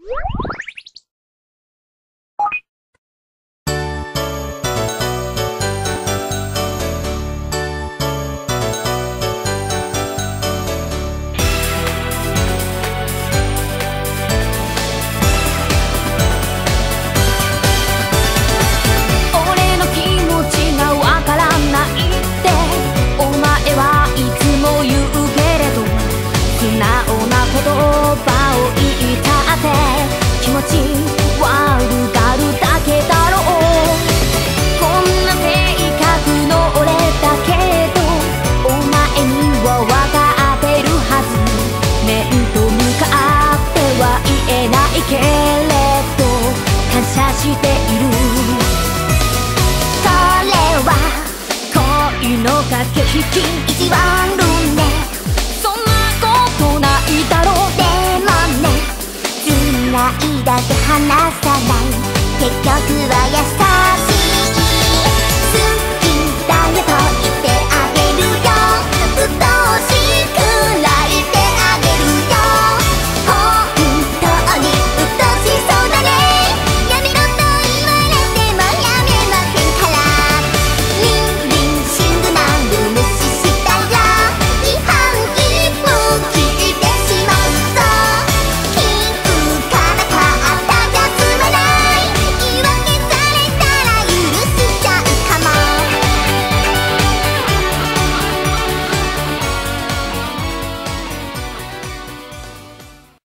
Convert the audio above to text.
you 差している。それは恋の駆け引き一番ルね。そんなことないだろうでもね。繋いだけ話せ